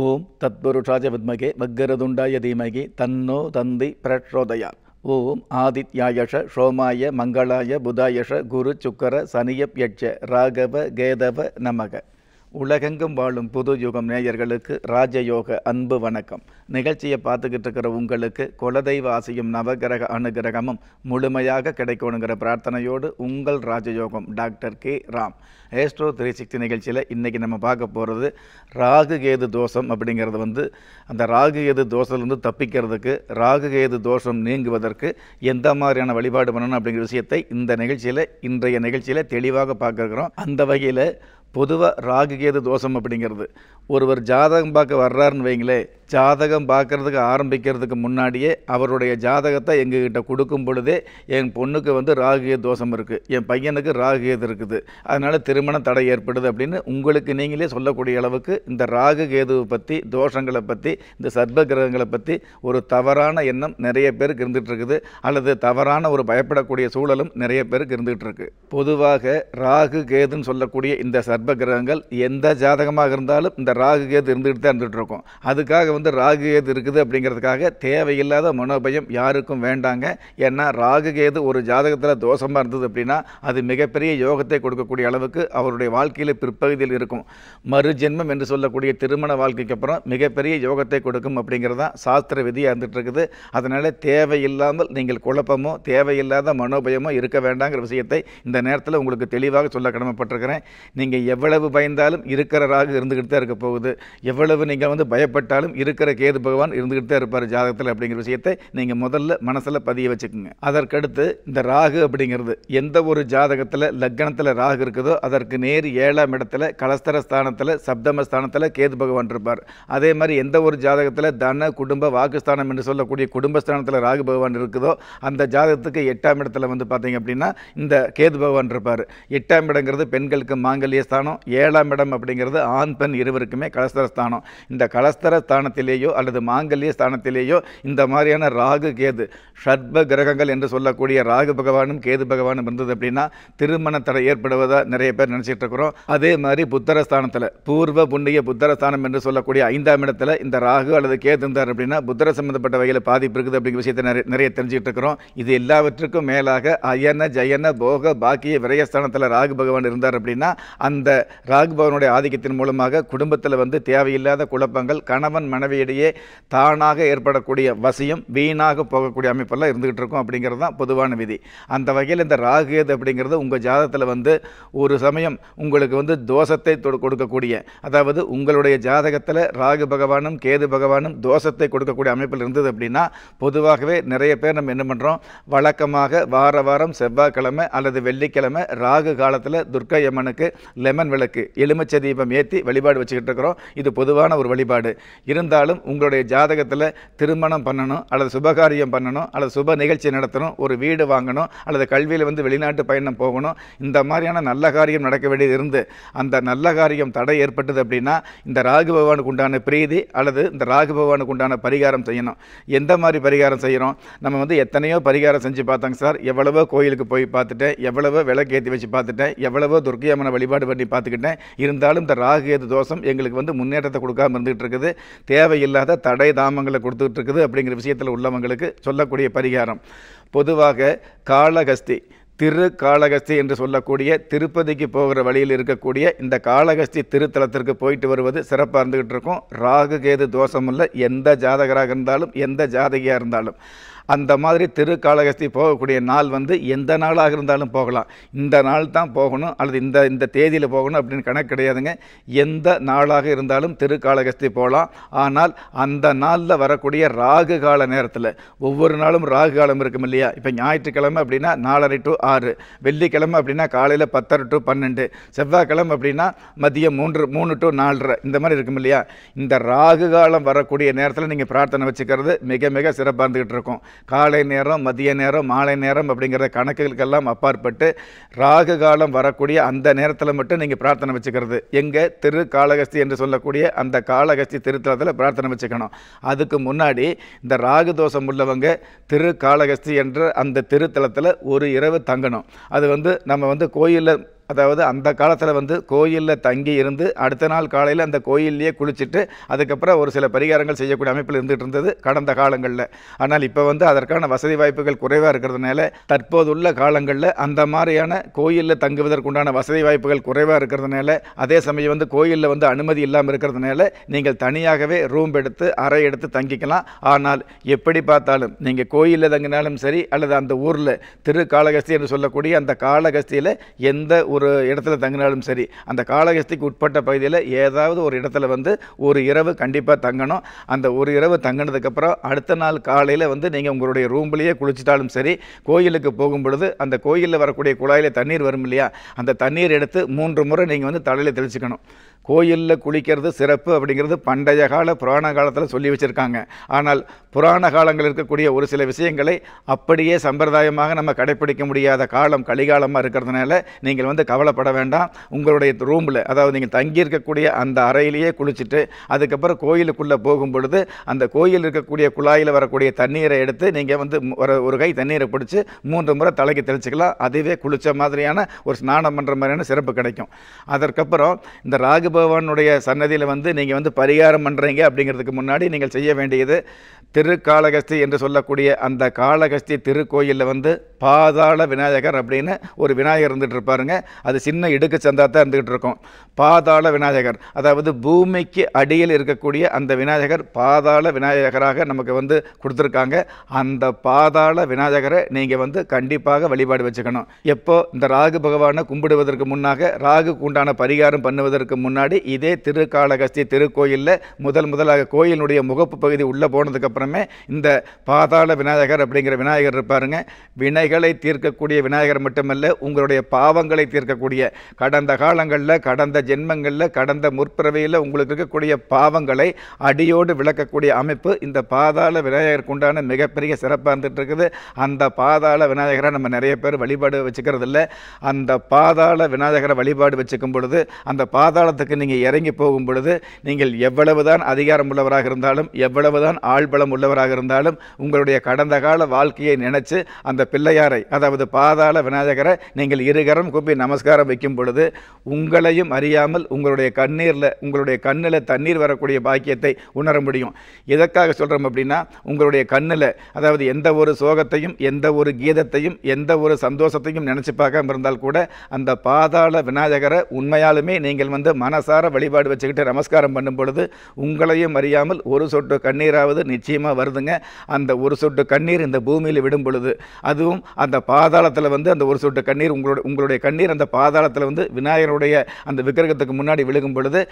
ஓம் தத்புருஷாஜ வித்மகே வக்கரதுண்டாய தீமகி தன்னோ தந்தி பிரச்சோதயாத் ஓம் ஆதித்யாயஷ சோமாய மங்களாய புதாயஷ குரு சுக்கர சனியப்யட்ச ராகவ கேதவ நமக. உலகெங்கும் வாழும் புது யுகம் நேயர்களுக்கு ராஜயோக அன்பு வணக்கம். நிகழ்ச்சியை பார்த்துக்கிட்டு இருக்கிற உங்களுக்கு குலதெய்வ ஆசையும் நவகிரக அனுகிரகமும் முழுமையாக கிடைக்கணுங்கிற பிரார்த்தனையோடு உங்கள் ராஜயோகம் doctor K. Ram. Astro three sixty நிகழ்ச்சியில் இன்றைக்கி நம்ம பார்க்க போகிறது ராகு கேது தோஷம் அப்படிங்கிறது வந்து அந்த ராகு கேது தோஷத்துலேருந்து தப்பிக்கிறதுக்கு ராகு கேது தோஷம் நீங்குவதற்கு எந்த மாதிரியான வழிபாடு பண்ணணும் அப்படிங்கிற விஷயத்தை இந்த நிகழ்ச்சியில் இன்றைய நிகழ்ச்சியில் தெளிவாக பார்க்குறோம் அந்த வகையில் பொதுவாக ராகு கேது தோஷம் அப்படிங்கிறது. ஒருவர் ஜாதகம் பார்க்க வர்றாருன்னு வைங்களே ஜாதகம் பார்க்கறதுக்கு ஆரம்பிக்கிறதுக்கு முன்னாடியே அவருடைய ஜாதகத்தை எங்ககிட்ட கொடுக்கும் பொழுதே என் பொண்ணுக்கு வந்து ராகு கேது தோஷம் இருக்குது என் பையனுக்கு ராகு கேது இருக்குது. அதனால் திருமண தடை ஏற்படுது அப்படின்னு உங்களுக்கு நீங்களே சொல்லக்கூடிய அளவுக்கு இந்த ராகு கேதுவை பற்றி தோஷங்களை பற்றி இந்த சர்ப்ப கிரகங்களை பற்றி ஒரு தவறான எண்ணம் நிறைய பேருக்கு இருந்துகிட்டு இருக்குது அல்லது தவறான ஒரு பயப்படக்கூடிய சூழலும் நிறைய பேருக்கு இருந்துகிட்ருக்கு. பொதுவாக ராகு கேதுன்னு சொல்லக்கூடிய இந்த கர்ப்ப கிரகங்கள் எந்த ஜாதகமாக இருந்தாலும் இந்த ராகு கேது இருந்துகிட்டு தான் இருந்துகிட்ருக்கும் அதுக்காக வந்து ராகு கேது இருக்குது அப்படிங்கிறதுக்காக தேவையில்லாத மனோபயம் யாருக்கும் வேண்டாங்க. ஏன்னா ராகு கேது ஒரு ஜாதகத்தில் தோஷமாக இருந்தது அப்படின்னா அது மிகப்பெரிய யோகத்தை கொடுக்கக்கூடிய அளவுக்கு அவருடைய வாழ்க்கையில் பிற்பகுதியில் இருக்கும். மறுஜென்மம் என்று சொல்லக்கூடிய திருமண வாழ்க்கைக்கு அப்புறம் மிகப்பெரிய யோகத்தை கொடுக்கும் அப்படிங்கிறது தான் சாஸ்திர விதியாக இருந்துகிட்ருக்குது அதனால் தேவையில்லாமல் நீங்கள் குழப்பமோ தேவையில்லாத மனோபயமோ இருக்க வேண்டாங்கிற விஷயத்தை இந்த நேரத்தில் உங்களுக்கு தெளிவாக சொல்ல கடமைப்பட்டிருக்கிறேன். நீங்கள் எவ்வளவு பயந்தாலும் இருக்கிற ராகு இருந்துக்கிட்டு தான் இருக்க போகுது. எவ்வளவு நீங்கள் வந்து பயப்பட்டாலும் இருக்கிற கேது பகவான் இருந்துக்கிட்டு தான் இருப்பார் ஜாதகத்தில் அப்படிங்கிற விஷயத்தை நீங்கள் முதல்ல மனசில் பதிய வச்சுக்கோங்க. அதற்கடுத்து இந்த ராகு அப்படிங்கிறது எந்த ஒரு ஜாதகத்தில் லக்னத்தில் ராகு இருக்குதோ அதற்கு நேர் ஏழாம் இடத்துல கலஸ்தர ஸ்தானத்தில் சப்தம ஸ்தானத்தில் கேது பகவான் இருப்பார். அதே மாதிரி எந்த ஒரு ஜாதகத்தில் தன குடும்ப வாக்குஸ்தானம் என்று சொல்லக்கூடிய குடும்பஸ்தானத்தில் ராகு பகவான் இருக்குதோ அந்த ஜாதகத்துக்கு எட்டாம் இடத்துல வந்து பார்த்தீங்க அப்படின்னா இந்த கேது பகவான் இருப்பார். எட்டாம் இடங்கிறது பெண்களுக்கு மாங்கல்ய ஸ்தானம் ஏழாம் இடம் அப்படிங்கிறது ஆண் பெண் இருவருக்குமே கலஸ்தர ஸ்தானம் இந்த கலஸ்தர ஸ்தானத்திலேயோ அல்லது மாங்கல்ய ஸ்தானத்திலேயோ இந்த மாதிரியான ராகு கேது ஷட்ப கிரகங்கள் என்று சொல்லக்கூடிய ராகு பகவானும் கேது பகவானும் இருந்தது அப்படின்னா திருமண தடை ஏற்படுவதாக நிறைய பேர் நினச்சிட்டு இருக்கிறோம். அதே மாதிரி புத்தர ஸ்தானத்தில் பூர்வ புண்ணிய புத்தரஸ்தானம் என்று சொல்லக்கூடிய ஐந்தாம் இடத்துல இந்த ராகு அல்லது கேது இருந்தார் அப்படின்னா புத்தர சம்பந்தப்பட்ட வகையில் பாதிப்பு இருக்குது அப்படிங்கிற விஷயத்தை நிறைய நிறைய தெரிஞ்சுக்கிட்டு இருக்கிறோம். இது எல்லாவற்றுக்கும் மேலாக அயன ஜயன போக பாக்கிய விரயஸ்தானத்தில் ராகு பகவான் இருந்தார் அப்படின்னா அந்த ராகுபவனுடைய ஆதிக்கத்தின் மூலமாக குடும்பத்தில் வந்து தேவையில்லாத குழப்பங்கள் கணவன் மனைவியிடையே தானாக ஏற்படக்கூடிய வசியம் வீணாக போகக்கூடிய அமைப்பெல்லாம் இருந்துகிட்டு இருக்கும் அப்படிங்கிறது தான் பொதுவான விதி. அந்த வகையில் இந்த ராகு கேது அப்படிங்கிறது உங்கள் ஜாதகத்தில் வந்து ஒரு சமயம் உங்களுக்கு வந்து தோஷத்தை கொடுக்கக்கூடிய அதாவது உங்களுடைய ஜாதகத்தில் ராகு பகவானும் கேது பகவானும் தோஷத்தை கொடுக்கக்கூடிய அமைப்பில் இருந்தது அப்படின்னா பொதுவாகவே நிறைய பேர் நம்ம என்ன பண்ணுறோம் வழக்கமாக வார வாரம் செவ்வாய்க்கிழமை அல்லது வெள்ளிக்கிழமை ராகு காலத்தில் துர்க்கை அம்மனுக்கு லெமன் விளக்கு எலுமிச்சை தீபம் ஏற்றி வழிபாடு வச்சுக்கிட்டு இருக்கிறோம். இது பொதுவான ஒரு வழிபாடு. இருந்தாலும் உங்களுடைய ஜாதகத்தில் திருமணம் பண்ணணும் அல்லது சுபகாரியம் பண்ணணும் அல்லது சுப நிகழ்ச்சி நடத்தணும் ஒரு வீடு வாங்கணும் அல்லது கல்வியில் வந்து வெளிநாட்டு பயணம் போகணும் இந்த மாதிரியான நல்ல காரியம் நடக்க வேண்டியது இருந்து அந்த நல்ல காரியம் தடை ஏற்பட்டது அப்படின்னா இந்த ராகு பகவானுக்கு உண்டான பிரீதி அல்லது இந்த ராகு பகவானுக்கு உண்டான பரிகாரம் செய்யணும். எந்த மாதிரி பரிகாரம் செய்கிறோம் நம்ம வந்து எத்தனையோ பரிகாரம் செஞ்சு பார்த்தாங்க சார். எவ்வளவோ கோயிலுக்கு போய் பார்த்துட்டேன் எவ்வளவோ விளக்கேற்றி வச்சு பார்த்துட்டேன் எவ்வளவோ துர்க்கியம்மனை வழிபாடு பண்ணி பார்த்துக்கிட்டேன். இருந்தாலும் இந்த ராகு கேது தோஷம் எங்களுக்கு வந்து முன்னேற்றத்தை கொடுக்காமல் இருந்துகிட்டு இருக்குது. தேவையில்லாத தடை தாமங்களை கொடுத்துக்கிட்டு இருக்குது அப்படிங்கிற விஷயத்தில் உள்ளவங்களுக்கு சொல்லக்கூடிய பரிகாரம். பொதுவாக காளகஸ்தி திரு காளகஸ்தி என்று சொல்லக்கூடிய திருப்பதிக்கு போகிற வழியில் இருக்கக்கூடிய இந்த காளகஸ்தி திருத்தலத்திற்கு போயிட்டு வருவது சிறப்பாக இருந்துகிட்டு இருக்கும். ராகு கேது தோஷமுள்ள எந்த ஜாதகராக இருந்தாலும் எந்த ஜாதகியாக இருந்தாலும். அந்த மாதிரி திருக்காளகஸ்தி போகக்கூடிய நாள் வந்து எந்த நாளாக இருந்தாலும் போகலாம். இந்த நாள் தான் போகணும் அல்லது இந்த இந்த தேதியில் போகணும் அப்படின்னு கணக்கு கிடையாதுங்க. எந்த நாளாக இருந்தாலும் திருக்காளகஸ்தி போகலாம். ஆனால் அந்த நாளில் வரக்கூடிய ராகு கால நேரத்தில் ஒவ்வொரு நாளும் ராகு காலம் இருக்கும் இல்லையா? இப்போ ஞாயிற்றுக்கிழமை அப்படின்னா நாலரை டு ஆறு. வெள்ளிக்கிழமை அப்படின்னா காலையில் பத்தரை டு பன்னெண்டு. செவ்வாய்க்கிழமை அப்படின்னா மதியம் மூன்று மூணு டு நாலரை. இந்த மாதிரி இருக்கும் இல்லையா? இந்த ராகு காலம் வரக்கூடிய நேரத்தில் நீங்கள் பிரார்த்தனை வச்சுக்கிறது மிக மிக சிறப்பாக இருந்துக்கிட்டு இருக்கும். காலை நேரம் மதிய நேரம் மாலை நேரம் அப்படிங்கிற கணக்குகளுக்கெல்லாம் அப்பாற்பட்டு ராகு காலம் வரக்கூடிய அந்த நேரத்தில் மட்டும் நீங்கள் பிரார்த்தனை வச்சுக்கிறது. எங்கே? திரு காளகஸ்தி என்று சொல்லக்கூடிய அந்த காளகஸ்தி திருத்தலத்தில் பிரார்த்தனை வச்சுக்கணும். அதுக்கு முன்னாடி இந்த ராகு தோஷம் உள்ளவங்க திரு காளகஸ்தி என்ற அந்த திருத்தலத்தில் ஒரு இரவு தங்கணும். அது வந்து நம்ம வந்து கோயிலில் அதாவது அந்த காலத்தில் வந்து கோயிலில் தங்கி இருந்து அடுத்த நாள் காலையில் அந்த கோயில்லையே குளிச்சுட்டு அதுக்கப்புறம் ஒரு சில பரிகாரங்கள் செய்யக்கூடிய அமைப்பில் இருந்துகிட்டு இருந்தது கடந்த காலங்களில். ஆனால் இப்போ வந்து அதற்கான வசதி வாய்ப்புகள் குறைவாக இருக்கிறதுனால தற்போதுள்ள காலங்களில் அந்த மாதிரியான கோயிலில் தங்குவதற்குண்டான வசதி வாய்ப்புகள் குறைவாக இருக்கிறதுனால அதே சமயம் வந்து கோயிலில் வந்து அனுமதி இல்லாமல் இருக்கிறதுனால நீங்கள் தனியாகவே ரூம் எடுத்து அறை எடுத்து தங்கிக்கலாம். ஆனால் எப்படி பார்த்தாலும் நீங்கள் கோயிலில் தங்கினாலும் சரி அல்லது அந்த ஊரில் திரு காளகஸ்தி என்று சொல்லக்கூடிய அந்த காலகஸ்தியில் எந்த ஒரு ஒரு இடத்துல தங்கினாலும் சரி அந்த காலகஸ்திக்கு உட்பட்ட பகுதியில் ஏதாவது ஒரு இடத்துல வந்து ஒரு இரவு கண்டிப்பாக தங்கணும். அந்த ஒரு இரவு தங்கினதுக்கப்புறம் அடுத்த நாள் காலையில் வந்து நீங்கள் உங்களுடைய ரூம்லேயே குளிச்சிட்டாலும் சரி கோயிலுக்கு போகும் பொழுது அந்த கோயிலில் வரக்கூடிய குழாயில் தண்ணீர் வரும் இல்லையா அந்த தண்ணீர் எடுத்து மூன்று முறை நீங்கள் வந்து தலையில் தெளிச்சுக்கணும். கோயிலில் குளிக்கிறது சிறப்பு அப்படிங்கிறது பண்டைய கால புராண காலத்தில் சொல்லி வச்சுருக்காங்க. ஆனால் புராண காலங்கள் இருக்கக்கூடிய ஒரு சில விஷயங்களை அப்படியே சம்பிரதாயமாக நம்ம கடைப்பிடிக்க முடியாத காலம் கலிகாலமாக இருக்கிறதுனால நீங்கள் வந்து கவலைப்பட வேண்டாம். உங்களுடைய ரூமில் அதாவது நீங்கள் தங்கியிருக்கக்கூடிய அந்த அறையிலேயே குளிச்சுட்டு அதுக்கப்புறம் கோயிலுக்குள்ளே போகும் பொழுது அந்த கோயில் இருக்கக்கூடிய குழாயில் வரக்கூடிய தண்ணீரை எடுத்து நீங்கள் வந்து ஒரு ஒரு கை தண்ணீரை பிடிச்சி மூன்று முறை தலைக்கு தெளிச்சுக்கலாம். அதுவே குளித்த மாதிரியான ஒரு ஸ்நானம் பண்ணுற மாதிரியான சிறப்பு கிடைக்கும். அதற்கப்புறம் இந்த ராகு பகவானுடைய சன்னதியில் வந்து நீங்கள் வந்து பரிகாரம் பண்ணுறீங்க அப்படிங்கிறதுக்கு முன்னாடி நீங்கள் செய்ய வேண்டியது திருக்காளகஸ்தி என்று சொல்லக்கூடிய அந்த காளகஸ்தி திருக்கோயிலில் வந்து பாதாள விநாயகர் அப்படின்னு ஒரு விநாயகர் இருந்துகிட்டு இருப்பாருங்க. அது சின்ன இடுக்கு சந்தா தான் இருக்கும். பாதாள விநாயகர். அதாவது பூமிக்கு அடியில் இருக்கக்கூடிய அந்த விநாயகர் பாதாள விநாயகராக நமக்கு வந்து கொடுத்துருக்காங்க. அந்த பாதாள விநாயகரை நீங்கள் வந்து கண்டிப்பாக வழிபாடு வச்சுக்கணும். எப்போ? இந்த ராகு பகவானை கும்பிடுவதற்கு முன்னாக ராகுக்கு உண்டான பரிகாரம் பண்ணுவதற்கு முன்னாடி இதே திருக்காளகஸ்தி திருக்கோயிலில் முதல் முதலாக கோயிலினுடைய முகப்பு பகுதி உள்ளே போனதுக்கப்புறமே இந்த பாதாள விநாயகர் அப்படிங்கிற விநாயகர் இருப்பாருங்க. வினைகளை தீர்க்கக்கூடிய விநாயகர் மட்டுமல்ல உங்களுடைய பாவங்களை தீர்க்கக்கூடிய கடந்த காலங்களில் கடந்த ஜென்மங்களில் கடந்த முற்பிறவையில் உங்களுக்கு இருக்கக்கூடிய பாவங்களை அடியோடு விளக்கக்கூடிய அமைப்பு இந்த பாதாள விநாயகருக்கு உண்டான மிகப்பெரிய சிறப்பாக இருந்துட்டு இருக்குது அந்த பாதாள விநாயகரை நம்ம நிறைய பேர் வழிபாடு வச்சுக்கிறது இல்லை அந்த பாதாள விநாயகரை வழிபாடு வச்சுக்கும் பொழுது அந்த பாதாளத்துக்கு நீங்கள் இறங்கி போகும் பொழுது நீங்கள் எவ்வளவுதான் அதிகாரம் உள்ளவராக இருந்தாலும் எவ்வளவுதான் ஆள்பலம் உள்ளவராக இருந்தாலும் உங்களுடைய கடந்த கால வாழ்க்கையை நினைச்சு அந்த பிள்ளையாரை அதாவது பாதாள விநாயகரை நீங்கள் இருகரம் கூப்பி நமஸ்காரம் வைக்கும் பொழுது உங்களையும் அறியாமல் உங்களுடைய கண்ணீரில் உங்களுடைய கண்ணில் தண்ணீர் வரக்கூடிய பாக்கியத்தை உணர முடியும். எதற்காக சொல்கிறோம் அப்படின்னா உங்களுடைய கண்ணில் அதாவது எந்த ஒரு சோகத்தையும் எந்த ஒரு கீதத்தையும் எந்த ஒரு சந்தோஷத்தையும் நினச்சி பார்க்காம இருந்தால் கூட அந்த பாதாள விநாயகரை உண்மையாலுமே நீங்கள் வந்து மன மனசார வழிபாடு வச்சுக்கிட்டு நமஸ்காரம் பண்ணும் பொழுது உங்களையும் அறியாமல் ஒரு சொட்டு கண்ணீராவது நிச்சயமாக வருதுங்க. அந்த ஒரு சொட்டு கண்ணீர் இந்த பூமியில் விடும் பொழுது அதுவும் அந்த பாதாளத்தில் வந்து அந்த ஒரு சொட்டு கண்ணீர் உங்களோட உங்களுடைய கண்ணீர் அந்த பாதாளத்தில் வந்து விநாயகருடைய அந்த விக்கிரகத்துக்கு முன்னாடி விழுகும் பொழுது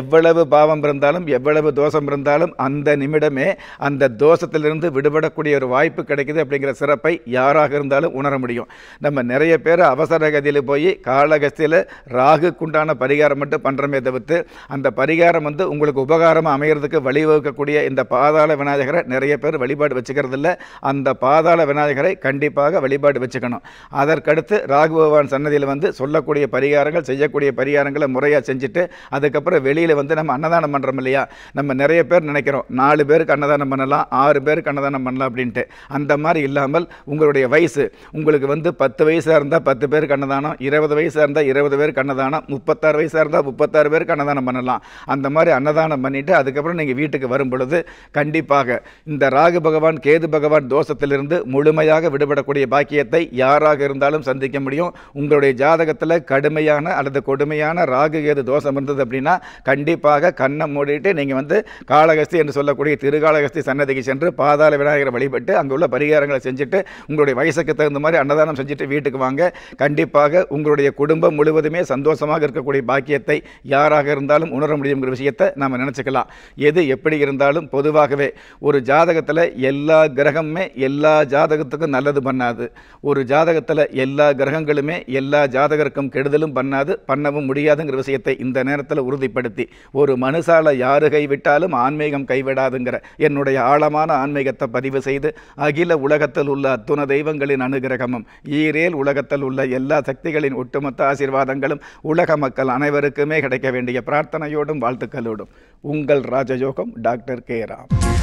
எவ்வளவு பாவம் இருந்தாலும் எவ்வளவு தோஷம் இருந்தாலும் அந்த நிமிடமே அந்த தோஷத்திலிருந்து விடுபடக்கூடிய ஒரு வாய்ப்பு கிடைக்குது அப்படிங்கிற சிறப்பை யாராக இருந்தாலும் உணர முடியும். நம்ம நிறைய பேர் அவசர கதியில் போய் காலகஸ்தியில் ராகுக்குண்டான பரிகாரம் மட்டும் பண்ணுறமே தவிர்த்து அந்த பரிகாரம் வந்து உங்களுக்கு உபகாரமாக அமைகிறதுக்கு வழிவகுக்கக்கூடிய இந்த பாதாள விநாயகரை நிறைய பேர் வழிபாடு வச்சுக்கிறது அந்த பாதாள விநாயகரை கண்டிப்பாக வழிபாடு வச்சுக்கணும். அதற்கடுத்து ராகு பகவான் சன்னதியில் வந்து சொல்லக்கூடிய பரிகாரங்கள் செய்யக்கூடிய பரிகாரங்களை முறையாக செஞ்சுட்டு அதுக்கப்புறம் வெளியில் வந்து நம்ம அன்னதானம் பண்ணுறோம் இல்லையா? நம்ம நிறைய பேர் நினைக்கிறோம் நாலு பேருக்கு அன்னதானம் பண்ணலாம் ஆறு பேருக்கு அன்னதானம் பண்ணலாம் அப்படின்ட்டு. அந்த மாதிரி இல்லாமல் உங்களுடைய வயசு உங்களுக்கு வந்து பத்து வயசாக இருந்தால் பத்து பேருக்கு அன்னதானம் இருபது வயசாக இருந்தால் இருபது பேருக்கு அன்னதானம் முப்பத்தாறு வயசாக இருந்தால் முப்பத்தாறு பேருக்கு அன்னதானம் பண்ணலாம். அந்த மாதிரி அன்னதானம் பண்ணிவிட்டு அதுக்கப்புறம் நீங்கள் வீட்டுக்கு வரும் பொழுது கண்டிப்பாக இந்த ராகு பகவான் கேது பகவான் தோஷத்திலிருந்து முழுமையாக விடுபடக்கூடிய பாக்கியத்தை யாராக இருந்தாலும் சந்திக்க முடியும். உங்களுடைய ஜாதகத்தில் கடுமையான அல்லது கொடுமையான ராகு கேது தோஷம் இருந்தது அப்படின்னா கண்டிப்பாக கண்ணை மூடிட்டு நீங்கள் வந்து காலகஸ்தி என்று சொல்லக்கூடிய திருகாலகஸ்தி சன்னதிக்கு சென்று பாதாள விநாயகரை வழிபட்டு அங்கே உள்ள பரிகாரங்களை செஞ்சுட்டு உங்களுடைய வயசுக்கு தகுந்த மாதிரி அன்னதானம் செஞ்சுட்டு வீட்டுக்கு வாங்க. கண்டிப்பாக உங்களுடைய குடும்பம் முழுவதுமே சந்தோஷமாக இருக்கக்கூடிய பாக்கியத்தை யாராக இருந்தாலும் உணர முடியுங்கிற விஷயத்தை நாம் நினச்சிக்கலாம். எது எப்படி இருந்தாலும் பொதுவாகவே ஒரு ஜாதகத்தில் எல்லா கிரகமுமே எல்லா ஜாதகத்துக்கும் நல்லது பண்ணாது. ஒரு ஜாதகத்தில் எல்லா கிரகங்களுமே எல்லா ஜாதகருக்கும் கெடுதலும் பண்ணாது பண்ணவும் முடியாதுங்கிற விஷயத்தை இந்த நேரத்தில் உறுதிப்படுத்தி ஒரு மனுஷால யாரு கைவிட்டாலும் ஆன்மீகம் கைவிடாதுங்கிற என்னுடைய ஆழமான ஆன்மீகத்தை பதிவு செய்து அகில உலகத்தில் உள்ள அத்துண தெய்வங்களின் அனுகிரகமும் ஈரேல் உலகத்தில் உள்ள எல்லா சக்திகளின் ஒட்டுமொத்த ஆசீர்வாதங்களும் உலக மக்கள் அனைவருக்குமே கிடைக்க வேண்டிய பிரார்த்தனையோடும் வாழ்த்துக்களோடும். உங்கள் ராஜயோகம் டாக்டர் கே ராம்.